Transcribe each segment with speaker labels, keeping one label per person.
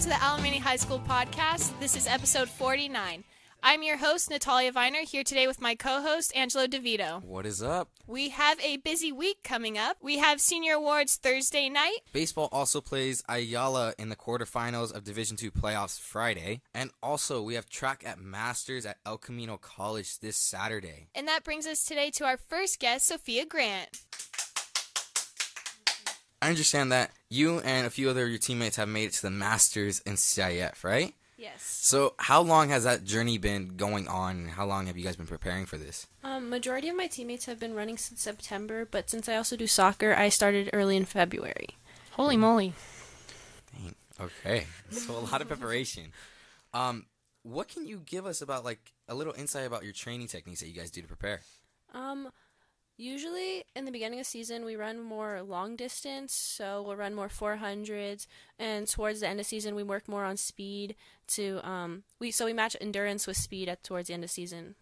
Speaker 1: Welcome to the Alemany High School podcast. This is episode 49. I'm your host, Natalia Viner, here today with my co host, Angelo DeVito.
Speaker 2: What is up?
Speaker 1: We have a busy week coming up. We have senior awards Thursday night.
Speaker 2: Baseball also plays Ayala in the quarterfinals of Division II playoffs Friday. And also, we have track at Masters at El Camino College this Saturday.
Speaker 1: And that brings us today to our first guest, Sophia Grant.
Speaker 2: I understand that you and a few other of your teammates have made it to the Masters in CIF, right?
Speaker 1: Yes.
Speaker 2: So, how long has that journey been going on? How long have you guys been preparing for this?
Speaker 3: Um, majority of my teammates have been running since September, but since I also do soccer, I started early in February.
Speaker 1: Holy moly.
Speaker 2: Dang. Okay. So, a lot of preparation. Um, what can you give us about, like, a little insight about your training techniques that you guys do to prepare?
Speaker 3: Um, usually in the beginning of season, we run more long distance, so we'll run more 400s, and towards the end of season, we work more on speed to um we so we match endurance with speed at towards the end of season.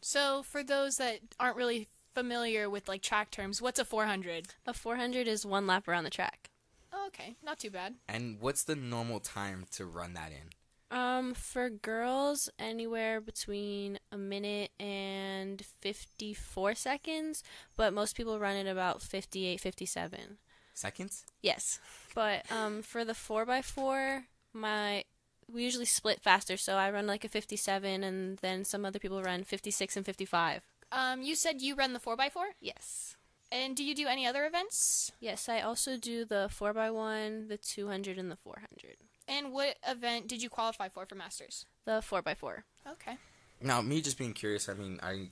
Speaker 1: So, for those that aren't really familiar with like track terms, what's a 400?
Speaker 3: A 400 is one lap around the track.
Speaker 1: Oh, okay, not too bad.
Speaker 2: And what's the normal time to run that in?
Speaker 3: Um, for girls, anywhere between a minute and 54 seconds, but most people run it about 58, 57.
Speaker 2: Seconds?
Speaker 3: Yes. But um, for the 4x4, my we usually split faster, so I run like a 57, and then some other people run 56 and 55.
Speaker 1: Um, you said you run the 4x4?
Speaker 3: Yes.
Speaker 1: And do you do any other events?
Speaker 3: Yes, I also do the 4x1, the 200, and the 400.
Speaker 1: And what event did you qualify for for Masters?
Speaker 3: The 4x4.
Speaker 1: Okay.
Speaker 2: Now, me just being curious, I mean, I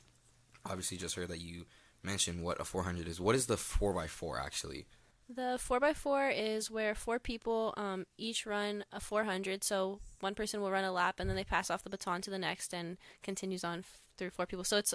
Speaker 2: obviously just heard that you mentioned what a 400 is. What is the 4x4 actually?
Speaker 3: The 4x4 is where four people um, each run a 400. So one person will run a lap and then they pass off the baton to the next and continues on f- through four people. So it's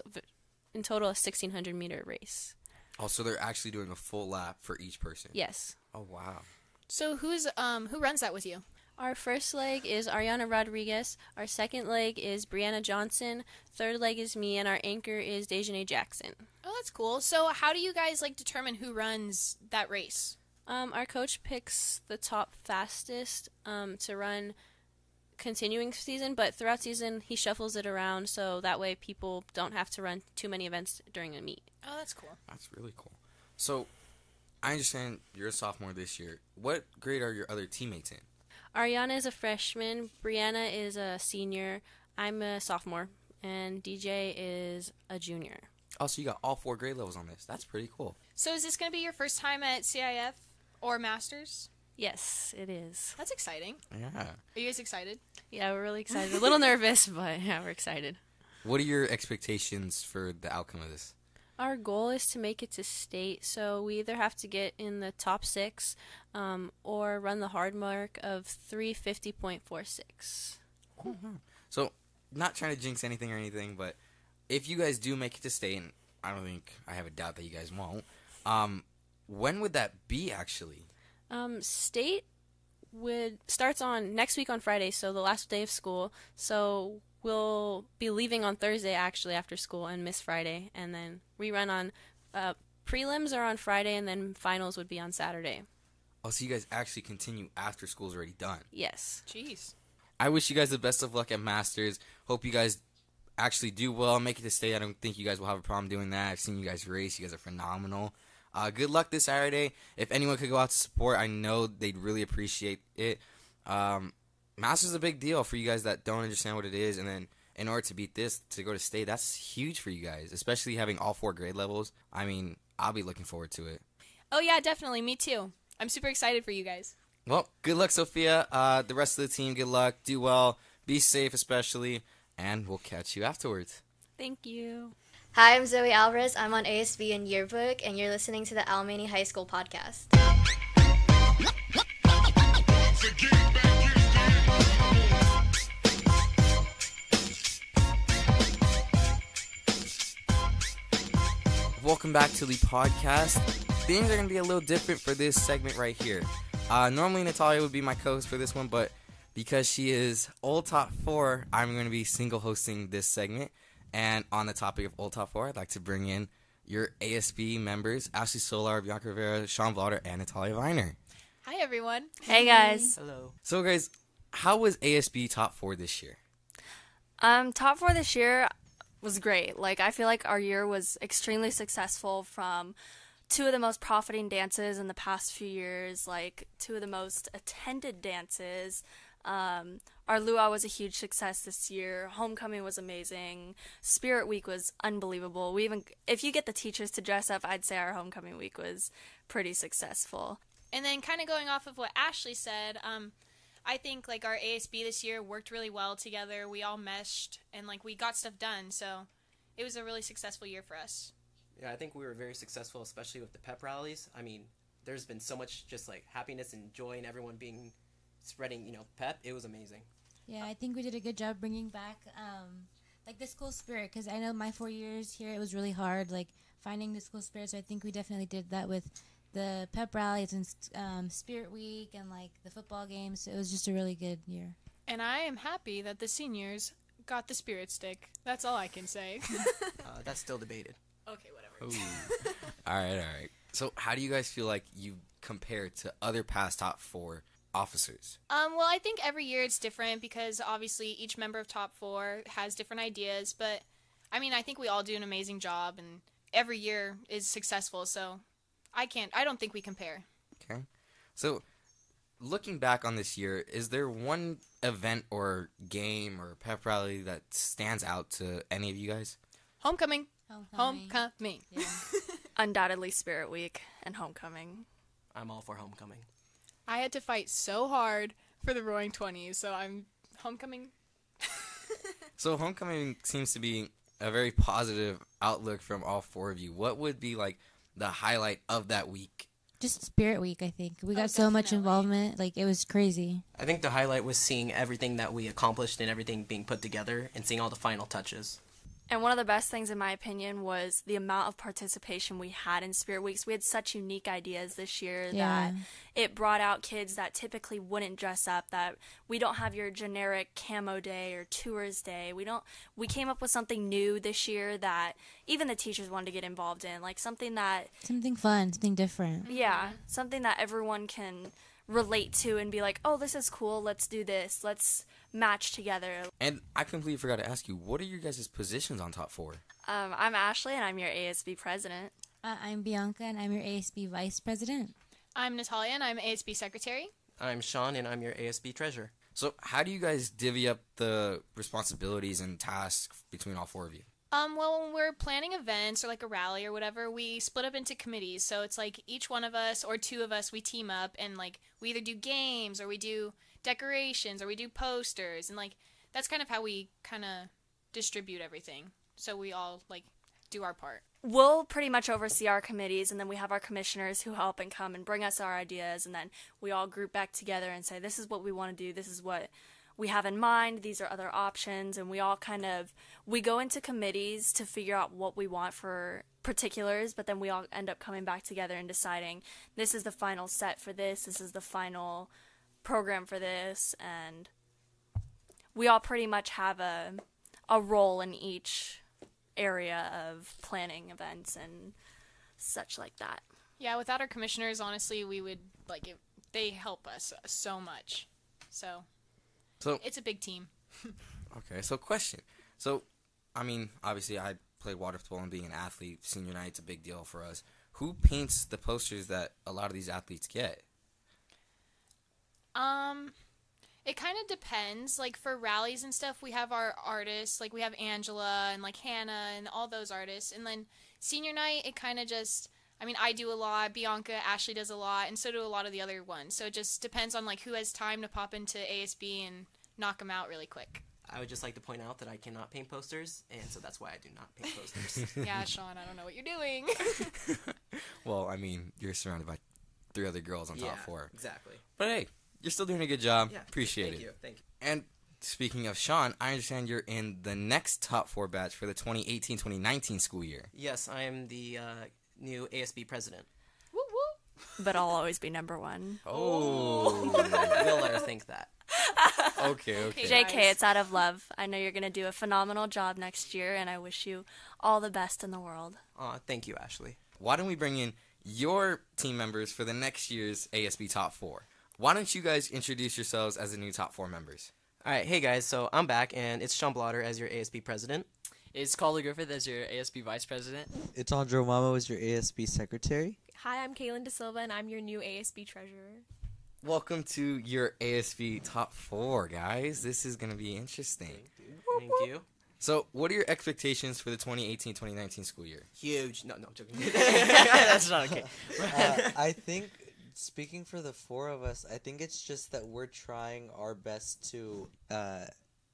Speaker 3: in total a 1600 meter race.
Speaker 2: Oh, so they're actually doing a full lap for each person.
Speaker 3: Yes.
Speaker 2: Oh, wow.
Speaker 1: So who's um who runs that with you?
Speaker 3: Our first leg is Ariana Rodriguez. Our second leg is Brianna Johnson. Third leg is me, and our anchor is Dejanay Jackson.
Speaker 1: Oh, that's cool. So how do you guys like determine who runs that race?
Speaker 3: Um, our coach picks the top fastest um, to run continuing season, but throughout season he shuffles it around so that way people don't have to run too many events during a meet.
Speaker 1: Oh, that's cool.
Speaker 2: That's really cool. So, I understand you're a sophomore this year. What grade are your other teammates in?
Speaker 3: Ariana is a freshman, Brianna is a senior, I'm a sophomore, and DJ is a junior.
Speaker 2: Oh, so you got all four grade levels on this. That's pretty cool.
Speaker 1: So is this going to be your first time at CIF or Masters?
Speaker 3: Yes, it is.
Speaker 1: That's exciting.
Speaker 2: Yeah.
Speaker 1: Are you guys excited?
Speaker 3: Yeah, we're really excited. A little nervous, but yeah, we're excited.
Speaker 2: What are your expectations for the outcome of this?
Speaker 3: Our goal is to make it to state, so we either have to get in the top six um, or run the hard mark of 350.46.
Speaker 2: So, not trying to jinx anything or anything, but if you guys do make it to state, and I don't think I have a doubt that you guys won't, um, when would that be actually?
Speaker 3: Um, state would starts on next week on Friday, so the last day of school. So we'll be leaving on Thursday actually after school and miss Friday, and then rerun on uh, prelims are on Friday, and then finals would be on Saturday.
Speaker 2: Oh, so you guys actually continue after school's already done.
Speaker 3: Yes.
Speaker 1: Jeez.
Speaker 2: I wish you guys the best of luck at Masters. Hope you guys actually do well, make it to state. I don't think you guys will have a problem doing that. I've seen you guys race. You guys are phenomenal. Uh, good luck this Saturday. If anyone could go out to support, I know they'd really appreciate it. Um, Masters is a big deal for you guys that don't understand what it is, and then in order to beat this, to go to state, that's huge for you guys, especially having all four grade levels. I mean, I'll be looking forward to it.
Speaker 1: Oh yeah, definitely. Me too. I'm super excited for you guys.
Speaker 2: Well, good luck, Sophia. Uh, the rest of the team, good luck. Do well. Be safe, especially. And we'll catch you afterwards.
Speaker 3: Thank you.
Speaker 4: Hi, I'm Zoe Alvarez. I'm on ASB and Yearbook, and you're listening to the Alemany High School podcast.
Speaker 2: Welcome back to the podcast. Things are going to be a little different for this segment right here. Uh, normally, Natalia would be my co host for this one, but because she is Old Top 4, I'm going to be single hosting this segment. And on the topic of Old Top 4, I'd like to bring in your ASB members Ashley Solar, Bianca Rivera, Sean Blatter, and Natalia Viner.
Speaker 1: Hi, everyone.
Speaker 3: Hey guys.
Speaker 5: Hello.
Speaker 2: So, guys, how was ASB top four this year?
Speaker 6: Um, top four this year was great. Like I feel like our year was extremely successful from two of the most profiting dances in the past few years, like two of the most attended dances. Um, our luau was a huge success this year. Homecoming was amazing. Spirit Week was unbelievable. We even, if you get the teachers to dress up, I'd say our homecoming week was pretty successful.
Speaker 1: And then, kind of going off of what Ashley said, um, I think like our ASB this year worked really well together. We all meshed and like we got stuff done. So it was a really successful year for us.
Speaker 5: Yeah, I think we were very successful, especially with the pep rallies. I mean, there's been so much just like happiness and joy and everyone being spreading, you know, pep. It was amazing.
Speaker 7: Yeah, I think we did a good job bringing back um, like the school spirit because I know my four years here it was really hard like finding the school spirit. So I think we definitely did that with the pep rallies and um, Spirit Week and like the football games. It was just a really good year.
Speaker 1: And I am happy that the seniors got the spirit stick. That's all I can say.
Speaker 5: Uh, that's still debated.
Speaker 1: okay, whatever.
Speaker 2: All right, all right. So, how do you guys feel like you compare to other past top four officers?
Speaker 1: Um, well, I think every year it's different because obviously each member of Top Four has different ideas. But I mean, I think we all do an amazing job, and every year is successful. So I can't. I don't think we compare.
Speaker 2: Okay. So, looking back on this year, is there one event or game or pep rally that stands out to any of you guys?
Speaker 1: Homecoming.
Speaker 7: Homecoming.
Speaker 1: Homecoming.
Speaker 7: Yeah.
Speaker 6: Undoubtedly, Spirit Week and homecoming.
Speaker 5: I'm all for homecoming.
Speaker 1: I had to fight so hard for the Roaring Twenties, so I'm homecoming.
Speaker 2: So, homecoming seems to be a very positive outlook from all four of you. What would be like the highlight of that week?
Speaker 7: just Spirit Week. I think we oh, got
Speaker 1: Oh,
Speaker 7: so much involvement. Like it was crazy.
Speaker 5: I think the highlight was seeing everything that we accomplished and everything being put together and seeing all the final touches.
Speaker 6: And one of the best things, in my opinion, was the amount of participation we had in Spirit Weeks. We had such unique ideas this year
Speaker 7: Yeah.
Speaker 6: that it brought out kids that typically wouldn't dress up. That we don't have your generic camo day or tours day. We don't. We came up with something new this year that even the teachers wanted to get involved in, like something that
Speaker 7: Something fun, something different.
Speaker 6: yeah, something that everyone can relate to and be like, oh, this is cool. Let's do this. Let's match together.
Speaker 2: And I completely forgot to ask you, what are your guys' positions on top four?
Speaker 6: Um, I'm Ashley, and I'm your ASB president.
Speaker 7: Uh, I'm Bianca, and I'm your ASB Vice President.
Speaker 1: I'm Natalia, and I'm ASB secretary.
Speaker 5: I'm Sean and I'm your ASB treasurer.
Speaker 2: So, how do you guys divvy up the responsibilities and tasks between all four of you?
Speaker 1: Um, well, when we're planning events or like a rally or whatever, we split up into committees. So it's like each one of us or two of us, we team up and like we either do games or we do decorations or we do posters. And like that's kind of how we kind of distribute everything. So we all like do our part.
Speaker 6: we'll pretty much oversee our committees and then we have our commissioners who help and come and bring us our ideas and then we all group back together and say this is what we want to do this is what we have in mind these are other options and we all kind of we go into committees to figure out what we want for particulars but then we all end up coming back together and deciding this is the final set for this this is the final program for this and we all pretty much have a a role in each area of planning events and such like that.
Speaker 1: Yeah, without our commissioners, honestly, we would like it, they help us so much. So
Speaker 2: So,
Speaker 1: it's a big team.
Speaker 2: okay, so question. So, I mean, obviously, I play water polo and being an athlete, senior night's a big deal for us. Who paints the posters that a lot of these athletes get?
Speaker 1: Um, it kind of depends. Like for rallies and stuff, we have our artists. Like we have Angela and like Hannah and all those artists. And then senior night, it kind of just. I mean, I do a lot. Bianca, Ashley does a lot, and so do a lot of the other ones. So it just depends on like who has time to pop into ASB and knock them out really quick.
Speaker 5: I would just like to point out that I cannot paint posters, and so that's why I do not paint posters.
Speaker 1: yeah, Sean, I don't know what you're doing.
Speaker 2: Well, I mean, you're surrounded by three other girls on
Speaker 5: yeah,
Speaker 2: top four.
Speaker 5: exactly.
Speaker 2: But hey, you're still doing a good job.
Speaker 5: Yeah,
Speaker 2: Appreciate
Speaker 5: thank
Speaker 2: it.
Speaker 5: you, thank you.
Speaker 2: And speaking of Sean, I understand you're in the next top four batch for the 2018-2019 school year.
Speaker 5: Yes, I am the uh, new ASB president.
Speaker 1: woo woo.
Speaker 6: But I'll always be number one.
Speaker 2: Oh.
Speaker 5: we'll let her think that.
Speaker 2: okay, okay.
Speaker 6: JK, it's out of love. I know you're going to do a phenomenal job next year, and I wish you all the best in the world.
Speaker 5: Aw, thank you, Ashley.
Speaker 2: Why don't we bring in your team members for the next year's ASB Top 4. Why don't you guys introduce yourselves as the new Top 4 members?
Speaker 5: All right, hey guys. So I'm back, and it's Sean Blatter as your ASB president.
Speaker 8: It's Calder Griffith as your ASB Vice President.
Speaker 9: It's Andro Mammo as your ASB secretary.
Speaker 10: Hi, I'm Kaylin De Silva, and I'm your new ASB treasurer.
Speaker 2: Welcome to your ASB Top 4, guys. This is going to be interesting.
Speaker 5: Thank you.
Speaker 2: So, what are your expectations for the 2018-2019 school year?
Speaker 5: Huge. No, no, I'm joking.
Speaker 8: That's not okay.
Speaker 9: Uh, I think, speaking for the four of us, I think it's just that we're trying our best to uh,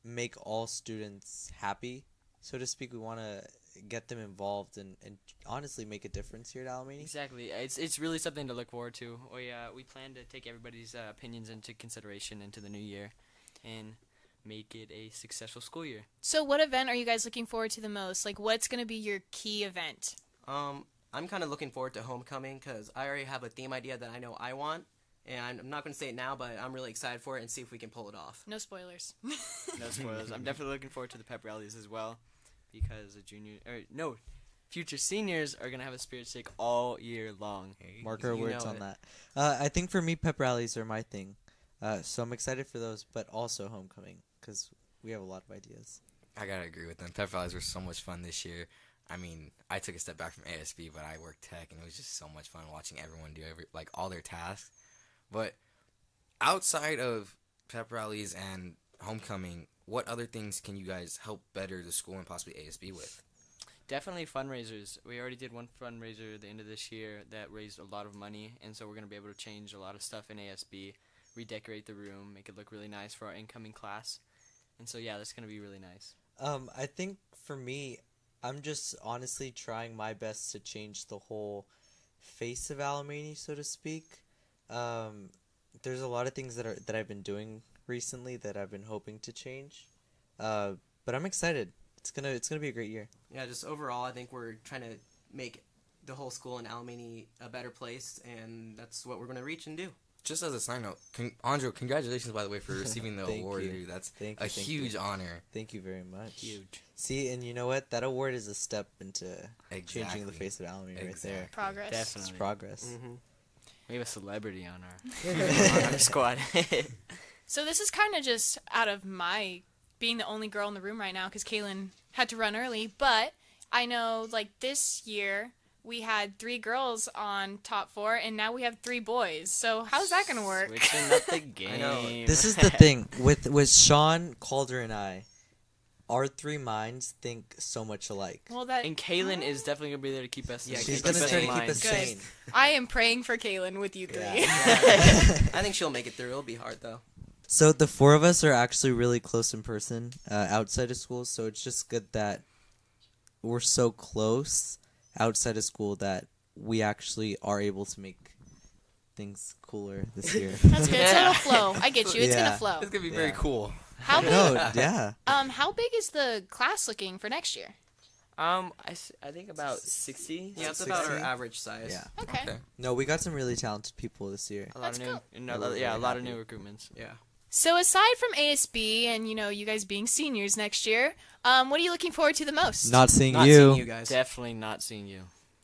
Speaker 9: make all students happy, so to speak. We want to get them involved and, and honestly make a difference here at Alemany.
Speaker 8: Exactly. It's it's really something to look forward to. We uh, we plan to take everybody's uh, opinions into consideration into the new year, and make it a successful school year.
Speaker 1: So, what event are you guys looking forward to the most? Like, what's going to be your key event?
Speaker 5: um, I'm kind of looking forward to homecoming because I already have a theme idea that I know I want, and I'm not going to say it now, but I'm really excited for it and see if we can pull it off.
Speaker 1: No spoilers.
Speaker 8: No spoilers. I'm definitely looking forward to the pep rallies as well, because the junior or no, future seniors are gonna have a spirit stick all year long.
Speaker 9: Mark our words on
Speaker 5: it.
Speaker 9: that. Uh, I think for me, pep rallies are my thing. Uh, so I'm excited for those, but also homecoming because we have a lot of ideas.
Speaker 2: I gotta agree with them. Pep rallies were so much fun this year. I mean, I took a step back from ASB, but I worked tech, and it was just so much fun watching everyone do every like all their tasks. But outside of pep rallies and homecoming, what other things can you guys help better the school and possibly ASB with?
Speaker 8: Definitely fundraisers. We already did one fundraiser at the end of this year that raised a lot of money, and so we're gonna be able to change a lot of stuff in ASB, redecorate the room, make it look really nice for our incoming class, and so yeah, that's gonna be really nice.
Speaker 9: Um, I think for me, I'm just honestly trying my best to change the whole face of Alemany, so to speak. Um, there's a lot of things that are that I've been doing recently that I've been hoping to change. Uh, but I'm excited. It's gonna it's gonna be a great year.
Speaker 5: Yeah, just overall, I think we're trying to make the whole school in Alemany a better place, and that's what we're going to reach and do.
Speaker 2: Just as a side note, con- Andro, congratulations by the way for receiving the
Speaker 9: Thank
Speaker 2: award,
Speaker 9: you.
Speaker 2: dude. That's
Speaker 9: Thank
Speaker 2: a
Speaker 9: you,
Speaker 2: huge
Speaker 9: you.
Speaker 2: honor.
Speaker 9: Thank you very much.
Speaker 8: Huge.
Speaker 9: See, and you know what? That award is a step into changing the face of Alemany right there.
Speaker 2: Exactly.
Speaker 1: Progress.
Speaker 9: It's
Speaker 8: Definitely.
Speaker 9: progress.
Speaker 5: Mm-hmm.
Speaker 8: We have a celebrity on our on our squad.
Speaker 1: So this is kind of just out of my being the only girl in the room right now because Kaylin had to run early. But I know like this year we had three girls on top four, and now we have three boys. So how's that gonna work?
Speaker 8: Switching up the game.
Speaker 9: This is the thing with with Sean Calder and I. Our three minds think so much alike.
Speaker 1: Well, that
Speaker 8: And Kaylin is oh. definitely gonna be there to keep us.
Speaker 5: Yeah,
Speaker 8: keep
Speaker 9: She's gonna try to keep us
Speaker 1: Good.
Speaker 9: sane.
Speaker 1: I am praying for Kaylin with you three.
Speaker 5: I think she'll make it through. It'll be hard though.
Speaker 9: So the four of us are actually really close in person uh, outside of school. So it's just good that we're so close outside of school that we actually are able to make things cooler this year.
Speaker 1: That's good. It's gonna flow. I get you. It's
Speaker 9: Yeah.
Speaker 1: gonna flow.
Speaker 2: It's gonna be very
Speaker 9: Yeah.
Speaker 2: cool.
Speaker 1: How big?
Speaker 9: no, yeah.
Speaker 1: Um, how big is the class looking for next year?
Speaker 8: Um, I, s- I think about sixty.
Speaker 5: Yeah, it's about our
Speaker 9: 16?
Speaker 5: average size.
Speaker 9: Yeah.
Speaker 1: Okay.
Speaker 2: Okay.
Speaker 9: No, we got some really talented people this year.
Speaker 8: A lot
Speaker 1: That's
Speaker 8: of new,
Speaker 1: cool.
Speaker 8: and
Speaker 9: Yeah,
Speaker 8: a lot- yeah, a
Speaker 9: very
Speaker 8: lot of new recruitments.
Speaker 5: Yeah.
Speaker 1: So aside from ASB and you know you guys being seniors next year, um, what are you looking forward to the most?
Speaker 9: Not seeing
Speaker 5: Not
Speaker 9: you.
Speaker 5: seeing you guys.
Speaker 8: Definitely not seeing you.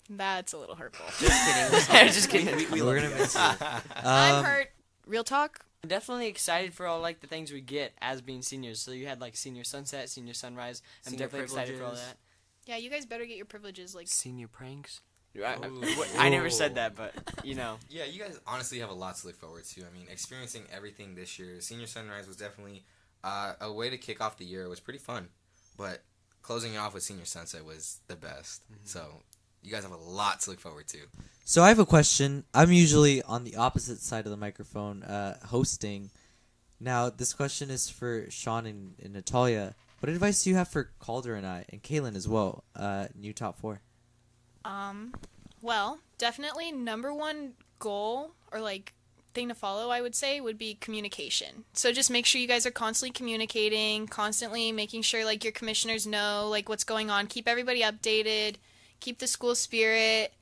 Speaker 1: That's a little hurtful.
Speaker 5: Just kidding.
Speaker 8: Just kidding.
Speaker 5: We, we, we
Speaker 9: We're gonna
Speaker 5: you
Speaker 9: miss
Speaker 5: guys.
Speaker 9: you.
Speaker 1: I'm
Speaker 9: Um,
Speaker 1: hurt. Real talk.
Speaker 8: I'm definitely excited for all like the things we get as being seniors. So you had like senior sunset, senior sunrise. I'm
Speaker 5: Senior
Speaker 8: definitely excited for all that.
Speaker 1: Yeah, you guys better get your privileges. Like,
Speaker 8: Senior pranks. I, I-
Speaker 2: Ooh.
Speaker 8: I never said that, but you know.
Speaker 2: Yeah, you guys honestly have a lot to look forward to. I mean, experiencing everything this year, Senior Sunrise was definitely uh, a way to kick off the year. It was pretty fun, but closing it off with Senior Sunset was the best. So you guys have a lot to look forward to.
Speaker 9: So I have a question. I'm usually on the opposite side of the microphone, uh, hosting. Now, this question is for Sean and, and Natalia. What advice do you have for Calder and I, and Kaylin as well? Uh, new top four.
Speaker 1: Um, well, definitely number one goal or like thing to follow, I would say, would be communication. So just make sure you guys are constantly communicating, constantly making sure like your commissioners know like what's going on. Keep everybody updated. Keep the school spirit,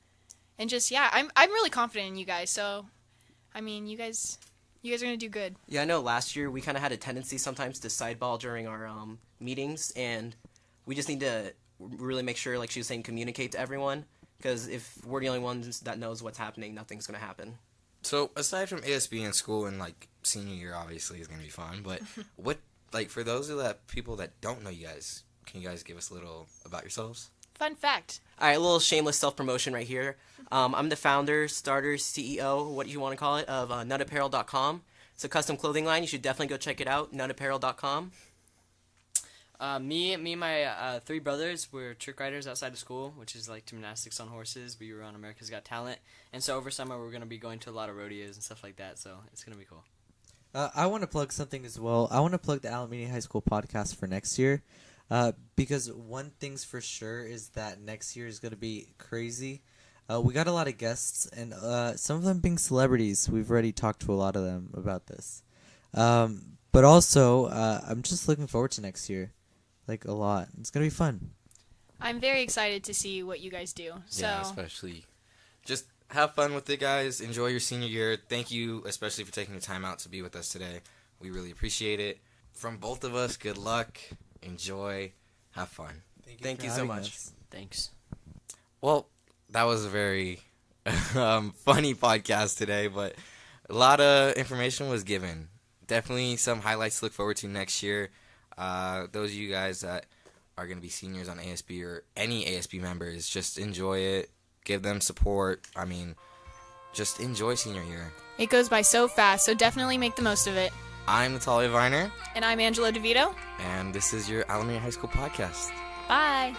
Speaker 1: and just yeah, I'm I'm really confident in you guys. So, I mean, you guys, you guys are gonna do good.
Speaker 5: Yeah, I know last year we kind of had a tendency sometimes to sideball during our um, meetings, and we just need to really make sure, like she was saying, communicate to everyone Because if we're the only ones that knows what's happening, nothing's gonna happen.
Speaker 2: So aside from ASB in school and like senior year, obviously is gonna be fun. But what like for those of that people that don't know you guys, can you guys give us a little about yourselves?
Speaker 1: Fun fact.
Speaker 5: All right, a little shameless self promotion right here. Um, I'm the founder, starter, CEO, what you want to call it, of uh, nutapparel.com. It's a custom clothing line. You should definitely go check it out. Nutapparel.com.
Speaker 8: Uh, me, me and my uh, three brothers were trick riders outside of school, which is like gymnastics on horses. We were on America's Got Talent, and so over summer we're gonna be going to a lot of rodeos and stuff like that. So it's gonna be cool.
Speaker 9: Uh, I want to plug something as well. I want to plug the Alemany High School podcast for next year, uh, because one thing's for sure is that next year is going to be crazy. Uh, we got a lot of guests, and uh, some of them being celebrities. We've already talked to a lot of them about this. Um, but also, I'm just looking forward to next year, like a lot. It's gonna be fun.
Speaker 1: I'm very excited to see what you guys do. So
Speaker 2: Yeah, especially just have fun with it, guys. Enjoy your senior year. Thank you, especially for taking the time out to be with us today. We really appreciate it. From both of us, good luck. Enjoy. Have fun.
Speaker 5: Thank
Speaker 9: for
Speaker 5: you so much.
Speaker 9: us.
Speaker 8: Thanks.
Speaker 2: Well, that was a very um, funny podcast today, but a lot of information was given. Definitely some highlights to look forward to next year. Uh, those of you guys that are going to be seniors on ASB or any ASB members, just enjoy it. Give them support. I mean, just enjoy senior year.
Speaker 1: it goes by so fast. So definitely make the most of it.
Speaker 2: I'm Natalia Viner,
Speaker 1: And I'm Angelo DeVito.
Speaker 2: and this is your Alemany High School podcast.
Speaker 1: Bye.